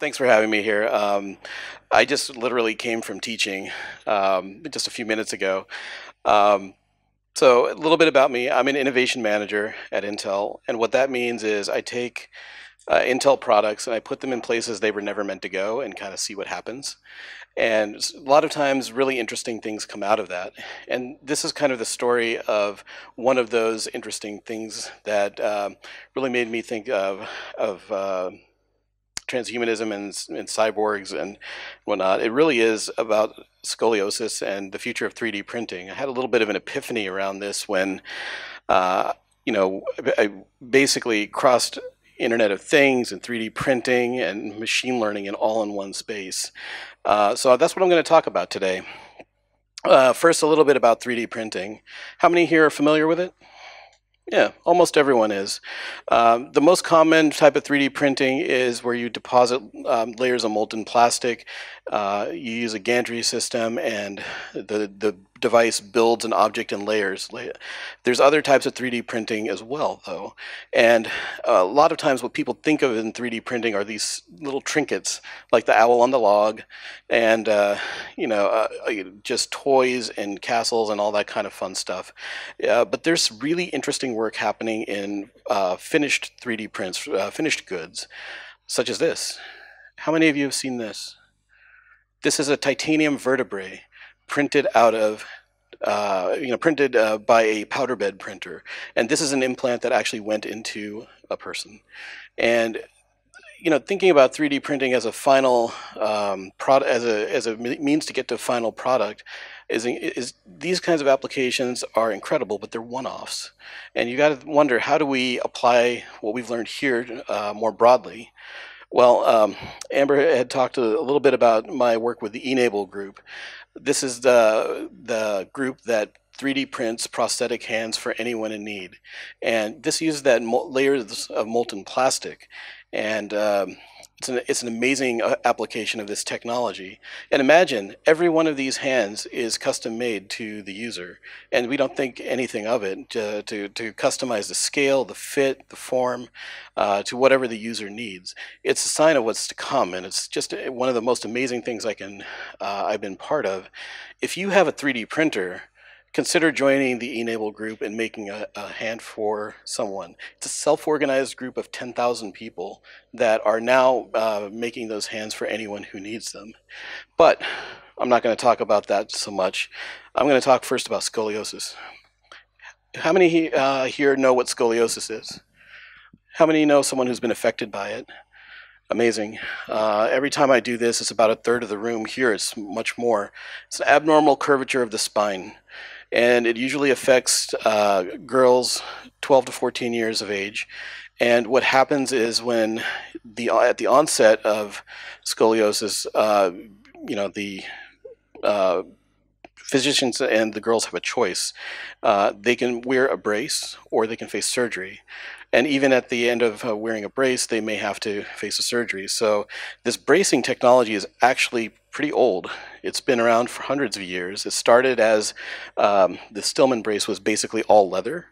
Thanks for having me here. Um, I just literally came from teaching um, just a few minutes ago. Um, so, a little bit about me I'm an innovation manager at Intel. And what that means is I take uh, Intel products and I put them in places they were never meant to go and kind of see what happens. And a lot of times, really interesting things come out of that. And this is kind of the story of one of those interesting things that um, really made me think of, of uh, transhumanism and, and cyborgs and whatnot. It really is about scoliosis and the future of 3D printing. I had a little bit of an epiphany around this when, uh, you know, I basically crossed Internet of Things and 3D printing and machine learning in all in one space. Uh, so that's what I'm going to talk about today. Uh, first, a little bit about 3D printing. How many here are familiar with it? Yeah, almost everyone is. Um, the most common type of 3D printing is where you deposit um, layers of molten plastic. Uh, you use a gantry system, and the the device builds an object in layers. There's other types of 3D printing as well, though. And a lot of times, what people think of in 3D printing are these little trinkets, like the owl on the log, and uh, you know, uh, uh just toys and castles and all that kind of fun stuff. Uh, but there's really interesting work happening in uh, finished 3D prints, uh, finished goods, such as this. How many of you have seen this? This is a titanium vertebrae printed out of uh, you know, printed uh, by a powder bed printer. And this is an implant that actually went into a person. And you know, thinking about 3D printing as a final um, product, as a as a means to get to a final product, is is these kinds of applications are incredible, but they're one-offs, and you got to wonder how do we apply what we've learned here uh, more broadly. Well, um, Amber had talked a, a little bit about my work with the eNABLE group. This is the the group that 3D prints prosthetic hands for anyone in need, and this uses that layers of molten plastic, and um, it's an, it's an amazing uh, application of this technology. And imagine every one of these hands is custom made to the user, and we don't think anything of it to, to, to customize the scale, the fit, the form uh, to whatever the user needs. It's a sign of what's to come, and it's just uh, one of the most amazing things I can uh, I've been part of. If you have a 3D printer, consider joining the eNABLE group and making a, a hand for someone. It's a self-organized group of 10,000 people that are now uh, making those hands for anyone who needs them. But I'm not going to talk about that so much. I'm going to talk first about scoliosis. How many uh, here know what scoliosis is? How many know someone who's been affected by it? Amazing. Uh, every time I do this, it's about a third of the room. Here, it's much more. It's an abnormal curvature of the spine and it usually affects uh, girls 12 to 14 years of age. And what happens is when the at the onset of scoliosis, uh, you know the uh, physicians and the girls have a choice. Uh, they can wear a brace or they can face surgery. And even at the end of uh, wearing a brace, they may have to face a surgery. So this bracing technology is actually pretty old. It's been around for hundreds of years. It started as um, the Stillman brace was basically all leather.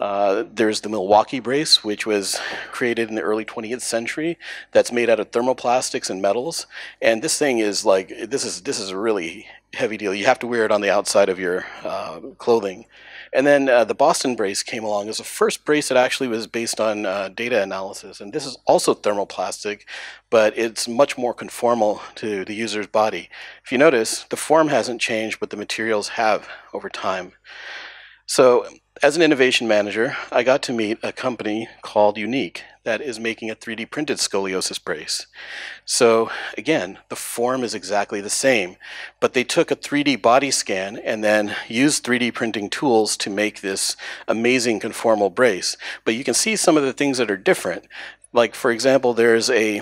Uh, there's the Milwaukee brace, which was created in the early 20th century. That's made out of thermoplastics and metals. And this thing is like this is this is a really heavy deal. You have to wear it on the outside of your uh, clothing. And then uh, the Boston brace came along as the first brace that actually was based on uh, data analysis. And this is also thermoplastic, but it's much more conformal to the user's body. If you notice, the form hasn't changed, but the materials have over time. So as an innovation manager, I got to meet a company called UNYQ that is making a 3D printed scoliosis brace. So again, the form is exactly the same, but they took a 3D body scan and then used 3D printing tools to make this amazing conformal brace. But you can see some of the things that are different. Like for example, there's a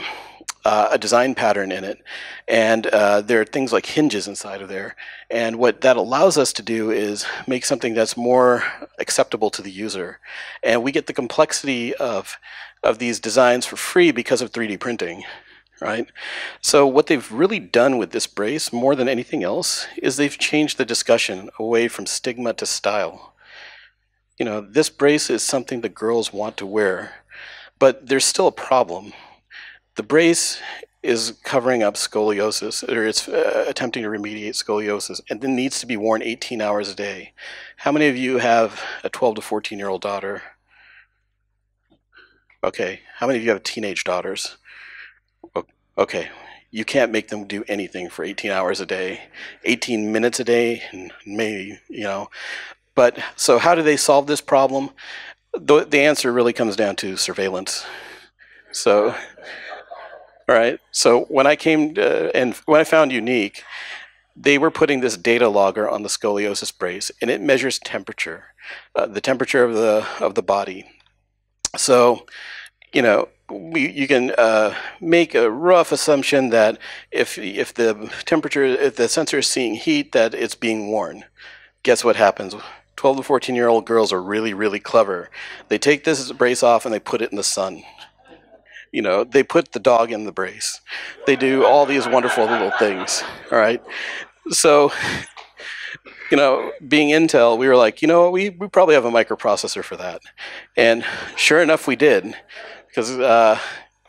uh, a design pattern in it. And uh, there are things like hinges inside of there. And what that allows us to do is make something that's more acceptable to the user. And we get the complexity of, of these designs for free because of 3D printing. Right? So what they've really done with this brace more than anything else is they've changed the discussion away from stigma to style. You know, this brace is something the girls want to wear, but there's still a problem the brace is covering up scoliosis, or it's uh, attempting to remediate scoliosis, and then needs to be worn 18 hours a day. How many of you have a 12 to 14 year old daughter? Okay. How many of you have teenage daughters? Okay. You can't make them do anything for 18 hours a day, 18 minutes a day, maybe, you know. But so, how do they solve this problem? The, the answer really comes down to surveillance. So, all right. So when I came uh, and when I found UNYQ, they were putting this data logger on the scoliosis brace, and it measures temperature, uh, the temperature of the of the body. So, you know, we, you can uh, make a rough assumption that if if the temperature, if the sensor is seeing heat, that it's being worn. Guess what happens? 12 to 14 year old girls are really, really clever. They take this brace off and they put it in the sun. You know, they put the dog in the brace. They do all these wonderful little things. All right. So, you know, being Intel, we were like, you know, we, we probably have a microprocessor for that. And sure enough, we did. Because uh,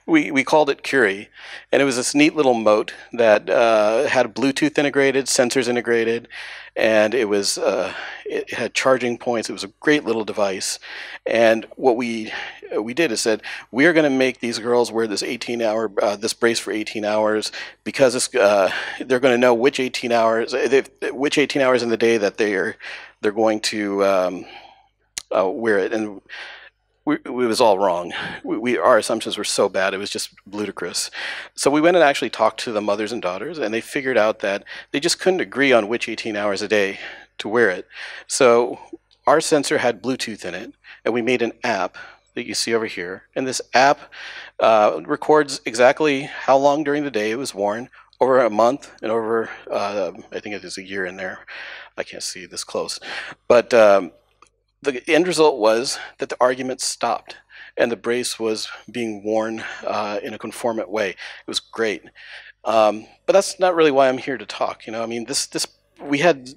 we, we called it Curie, and it was this neat little mote that uh, had Bluetooth integrated, sensors integrated, and it was uh, it had charging points. It was a great little device, and what we we did is said we are going to make these girls wear this 18 hour uh, this brace for 18 hours because uh, they're going to know which 18 hours which 18 hours in the day that they're they're going to um, uh, wear it and we, it was all wrong. We, we, our assumptions were so bad; it was just ludicrous. So we went and actually talked to the mothers and daughters, and they figured out that they just couldn't agree on which 18 hours a day to wear it. So our sensor had Bluetooth in it, and we made an app that you see over here. And this app uh, records exactly how long during the day it was worn over a month and over, uh, I think it is a year in there. I can't see this close. But um, the end result was that the argument stopped and the brace was being worn uh, in a conformant way. It was great. Um, but that's not really why I'm here to talk. You know, I mean, this this we had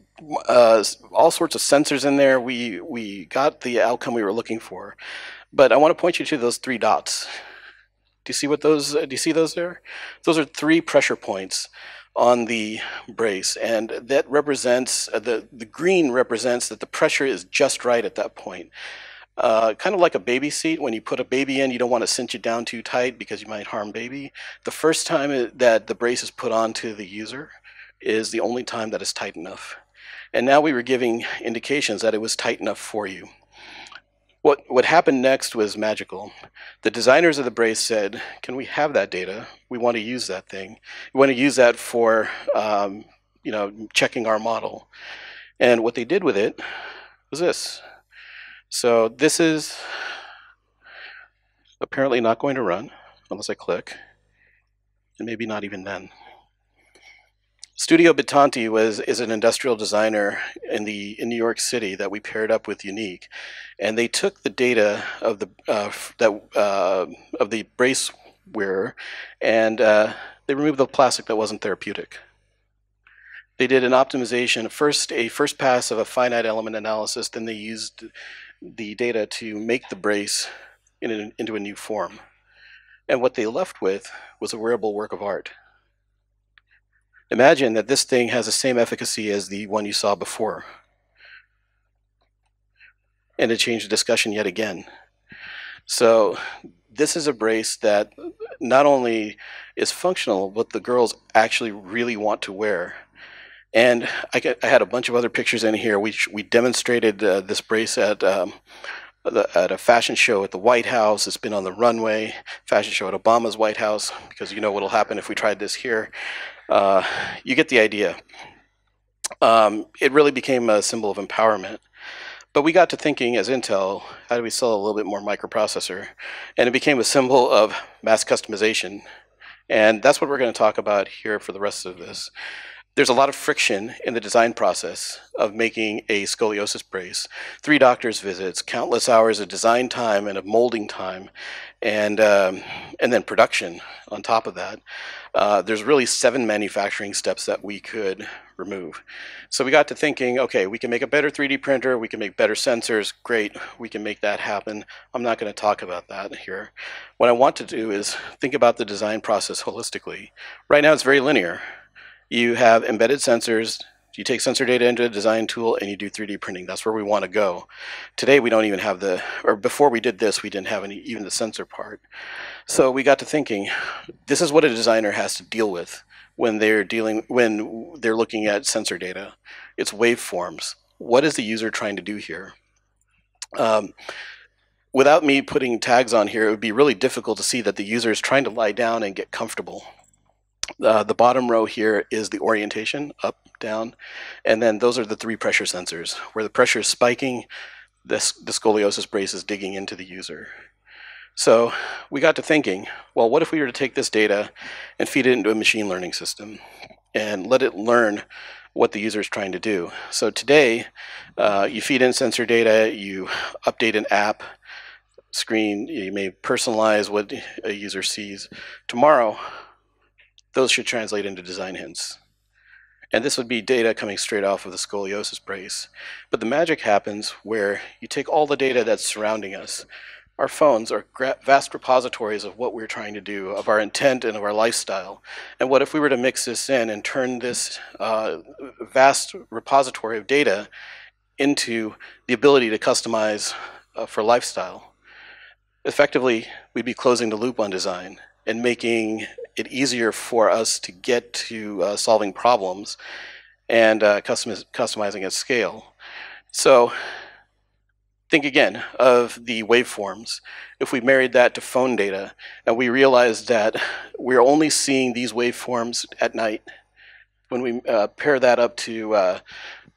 uh, all sorts of sensors in there. We we got the outcome we were looking for. But I want to point you to those three dots. Do you see what those? Uh, do you see those there? Those are three pressure points on the brace, and that represents uh, the the green represents that the pressure is just right at that point. Uh, kind of like a baby seat. When you put a baby in, you don't want to cinch it down too tight because you might harm baby. The first time it, that the brace is put onto the user is the only time that it's tight enough. And now we were giving indications that it was tight enough for you. What, what happened next was magical. The designers of the brace said, can we have that data? We want to use that thing. We want to use that for um, you know, checking our model. And what they did with it was this. So this is apparently not going to run unless I click, and maybe not even then. Studio Bitonti was is an industrial designer in the in New York City that we paired up with UNYQ, and they took the data of the uh, that uh, of the brace wearer, and uh, they removed the plastic that wasn't therapeutic. They did an optimization first a first pass of a finite element analysis, then they used the data to make the brace in an, into a new form, and what they left with was a wearable work of art. Imagine that this thing has the same efficacy as the one you saw before. And to change the discussion yet again. So this is a brace that not only is functional, but the girls actually really want to wear. And I, I had a bunch of other pictures in here. We, we demonstrated uh, this brace at, um, the, at a fashion show at the White House. It's been on the runway, fashion show at Obama's White House, because you know what will happen if we tried this here. Uh, you get the idea. Um, it really became a symbol of empowerment. But we got to thinking as Intel, how do we sell a little bit more microprocessor? And it became a symbol of mass customization. And that's what we're going to talk about here for the rest of this. There's a lot of friction in the design process of making a scoliosis brace. Three doctor's visits, countless hours of design time and of molding time, and um, and then production on top of that. Uh, there's really seven manufacturing steps that we could remove. So we got to thinking, okay, we can make a better 3D printer, we can make better sensors, great, we can make that happen. I'm not going to talk about that here. What I want to do is think about the design process holistically. Right now it's very linear you have embedded sensors. You take sensor data into a design tool and you do 3D printing. That's where we want to go. Today we don't even have the, or before we did this, we didn't have any, even the sensor part. So we got to thinking, this is what a designer has to deal with when they're dealing, when they're looking at sensor data. It's waveforms. What is the user trying to do here? Um, without me putting tags on here, it would be really difficult to see that the user is trying to lie down and get comfortable. Uh, the bottom row here is the orientation, up, down, and then those are the three pressure sensors. Where the pressure is spiking, this, the scoliosis brace is digging into the user. So we got to thinking, well, what if we were to take this data and feed it into a machine learning system and let it learn what the user is trying to do. So today, uh, you feed in sensor data, you update an app screen, you may personalize what a user sees. Tomorrow, those should translate into design hints. And this would be data coming straight off of the scoliosis brace. But the magic happens where you take all the data that's surrounding us. Our phones are vast repositories of what we're trying to do, of our intent and of our lifestyle. And what if we were to mix this in and turn this uh, vast repository of data into the ability to customize uh, for lifestyle? Effectively, we'd be closing the loop on design and making it easier for us to get to uh, solving problems and uh, customiz customizing at scale. So think again of the waveforms. If we married that to phone data and we realized that we're only seeing these waveforms at night, when we uh, pair that up to uh,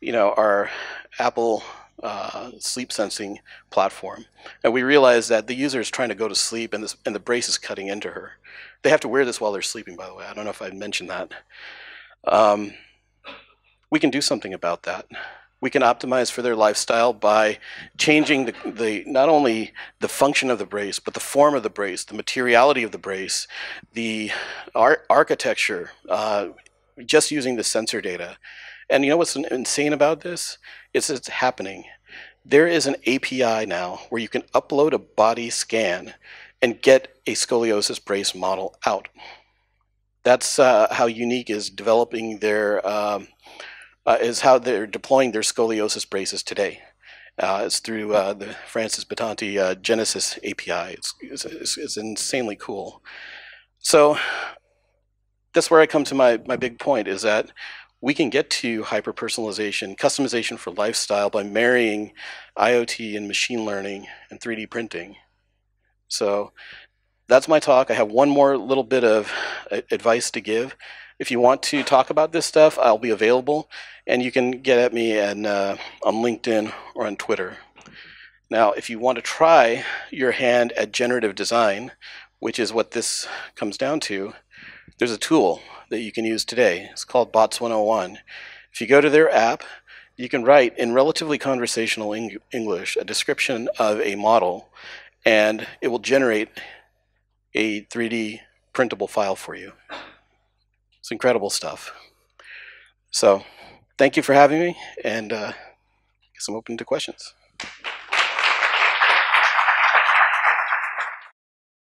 you know our Apple uh, sleep sensing platform. And we realize that the user is trying to go to sleep and, this, and the brace is cutting into her. They have to wear this while they're sleeping, by the way. I don't know if I mentioned that. Um, we can do something about that. We can optimize for their lifestyle by changing the, the not only the function of the brace, but the form of the brace, the materiality of the brace, the ar architecture, uh, just using the sensor data. And you know what's insane about this? It's happening. There is an API now where you can upload a body scan and get a scoliosis brace model out. That's uh, how UNYQ is developing their um, uh, is how they're deploying their scoliosis braces today. Uh, it's through uh, the Francis Bitonti uh, Genesis API. It's, it's, it's insanely cool. So that's where I come to my, my big point is that we can get to hyper personalization, customization for lifestyle by marrying IoT and machine learning and 3D printing. So that's my talk. I have one more little bit of advice to give. If you want to talk about this stuff, I'll be available, and you can get at me and, uh, on LinkedIn or on Twitter. Now, if you want to try your hand at generative design, which is what this comes down to, there's a tool that you can use today. It's called Bots 101. If you go to their app, you can write in relatively conversational English a description of a model, and it will generate a 3D printable file for you. It's incredible stuff. So, thank you for having me, and uh, I guess I'm open to questions.